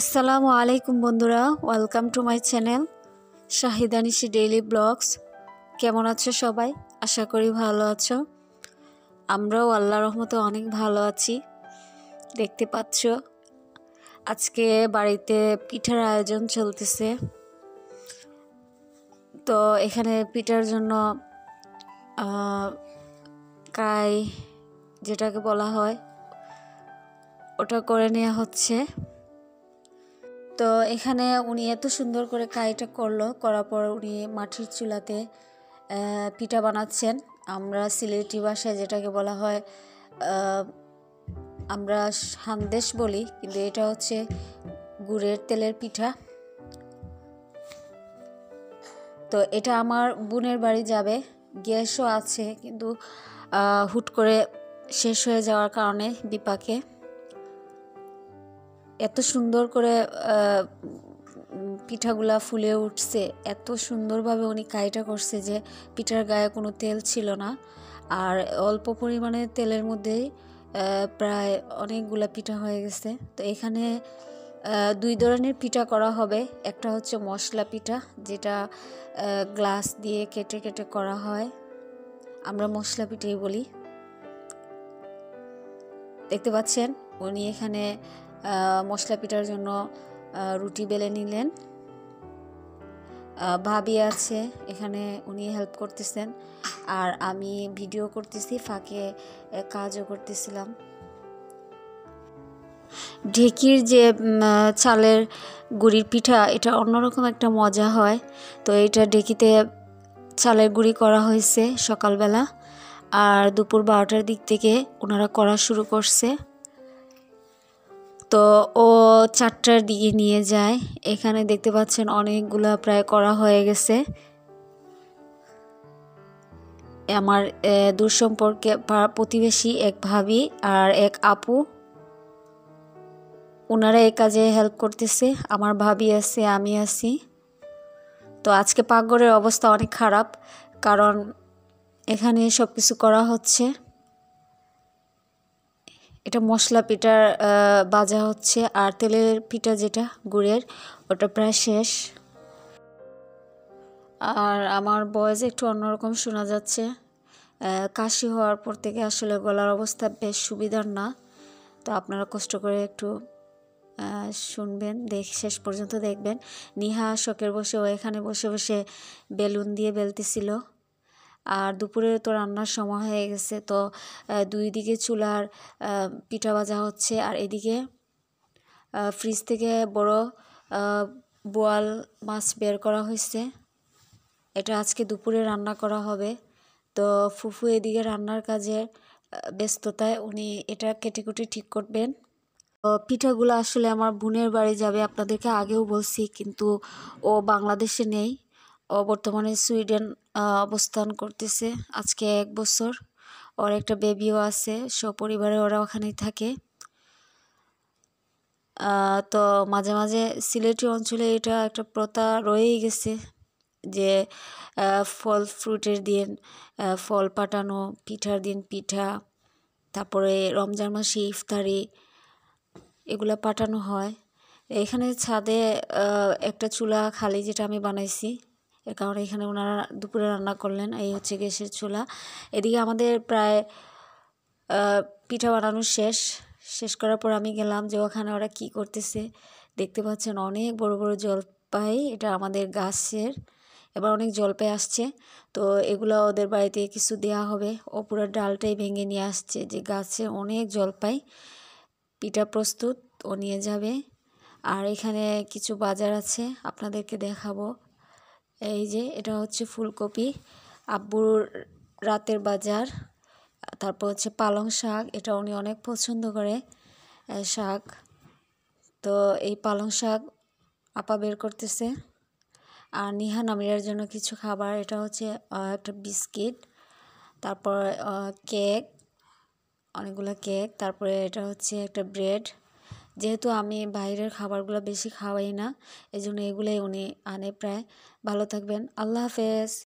আসসালামু আলাইকুম বন্ধুরা, welcome to my channel Shahidanishi daily blogs. কেমন আছো সবাই? আশা করি ভালো আছো। আমরাও আল্লাহ রহমতে অনেক ভালো আছি। দেখতে পাচ্ছ, আজকে বাড়িতে পিঠার আয়োজন চলতেছে। তো এখানে পিঠার জন্য কাই, যেটাকে বলা হয়, ওটা করে নেওয়া হচ্ছে। তো এখানে উনি এত সুন্দর করে কাইটা করল, করার পর উনি মাটির চুলাতে পিঠা বানাচ্ছেন। আমরা সিলেটি ভাষায় যেটাকে বলা হয় আমরা সান্দেশ বলি, কিন্তু এটা হচ্ছে গুড়ের তেলের পিঠা। তো এটা আমার বোনের বাড়ি যাবে, গ্যাসও আছে, কিন্তু হুট করে শেষ হয়ে যাওয়ার কারণে বিপাকে। এত সুন্দর করে পিঠাগুলা ফুলে উঠছে, এত সুন্দরভাবে উনি কাইটা করছে যে পিঠার গায়ে কোনো তেল ছিল না। আর অল্প পরিমাণে তেলের মধ্যেই প্রায় অনেকগুলা পিঠা হয়ে গেছে। তো এখানে দুই ধরনের পিঠা করা হবে। একটা হচ্ছে মশলা পিঠা, যেটা গ্লাস দিয়ে কেটে কেটে করা হয়। আমরা মশলা পিঠেই বলি। দেখতে পাচ্ছেন? উনি এখানে মশলা পিঠার জন্য রুটি বেলে নিলেন। ভাবি আছে, এখানে উনি হেল্প করতেছেন। আর আমি ভিডিও করতেছি, ফাঁকে কাজও করতেছিলাম। ঢেকির যে চালের গুড়ির পিঠা, এটা অন্যরকম একটা মজা হয়। তো এটা ঢেকিতে চালের গুড়ি করা হয়েছে সকালবেলা। আর দুপুর বারোটার দিক থেকে ওনারা করা শুরু করছে। তো ও চারটার দিকে নিয়ে যায়। এখানে দেখতে পাচ্ছেন অনেকগুলা প্রায় করা হয়ে গেছে। আমার দূর সম্পর্কে প্রতিবেশী, এক ভাবি আর এক আপু। ওনারা এই কাজে হেল্প করতেছে। আমার ভাবি আছে, আমি আছি। তো আজকে পাকঘরের অবস্থা অনেক খারাপ, কারণ এখানে সব কিছু করা হচ্ছে। এটা মশলা পিঠার বাজা হচ্ছে আর তেলের পিঠা যেটা, গুড়ের, ওটা প্রায় শেষ। আর আমার বয়স একটু অন্যরকম শোনা যাচ্ছে। কাশি হওয়ার পর থেকে আসলে গলার অবস্থা বেশ সুবিধার না। তো আপনারা কষ্ট করে একটু শুনবেন, দেখ, শেষ পর্যন্ত দেখবেন। নিহা শখের বসে ও এখানে বসে বসে বেলুন দিয়ে বেলতেছিল। আর দুপুরে তো রান্নার সময় হয়ে গেছে, তো দুই দিকে চুলার পিঠা ভাজা হচ্ছে আর এদিকে ফ্রিজ থেকে বড় বোয়াল মাছ বের করা হয়েছে। এটা আজকে দুপুরে রান্না করা হবে। তো ফুফু এদিকে রান্নার কাজে ব্যস্ততায় উনি এটা কেটেকুটে ঠিক করবেন। পিঠাগুলো আসলে আমার বোনের বাড়ি যাবে, আপনাদেরকে আগেও বলছি, কিন্তু ও বাংলাদেশে নেই। বর্তমানে সুইডেন অবস্থান করতেছে। আজকে এক বছর ওর একটা বেবিও আছে, সপরিবারে ওরা ওখানেই থাকে। তো মাঝে মাঝে সিলেটি অঞ্চলে এটা একটা প্রথা রয়েই গেছে যে ফল ফ্রুটের দিন ফল পাঠানো, পিঠার দিন পিঠা, তারপরে রমজান মাসে ইফতারি এগুলো পাঠানো হয়। এখানে ছাদে একটা চুলা খালি যেটা আমি বানাইছি। এর কারণে এখানে ওনারা দুপুরে রান্না করলেন, এই হচ্ছে গ্যাসের চুলা। এদিকে আমাদের প্রায় পিঠা বানানো শেষ। শেষ করার পর আমি গেলাম যে ওখানে ওরা কি করতেছে। দেখতে পাচ্ছেন অনেক বড় বড় জলপাই, এটা আমাদের গাছের। এবার অনেক জলপাই আসছে, তো এগুলো ওদের বাড়িতে কিছু দেয়া হবে। ও পুরো ডালটাই ভেঙে নিয়ে আসছে যে গাছে অনেক জলপাই। পিঠা প্রস্তুত, ও নিয়ে যাবে। আর এখানে কিছু বাজার আছে, আপনাদেরকে দেখাবো। এই যে, এটা হচ্ছে ফুলকপি, আব্বুর রাতের বাজার, তারপর হচ্ছে পালং শাক, এটা উনি অনেক পছন্দ করে শাক। তো এই পালং শাক আপা বের করতেছে। আর নিহা নামিরার জন্য কিছু খাবার, এটা হচ্ছে একটা বিস্কিট, তারপর কেক, অনেকগুলো কেক, তারপরে এটা হচ্ছে একটা ব্রেড যেহেতু আমি বাইরের খাবারগুলো বেশি খাওয়াই না এই জন্য এগুলোই উনি আনে প্রায়। ভালো থাকবেন। আল্লাহ হাফেজ।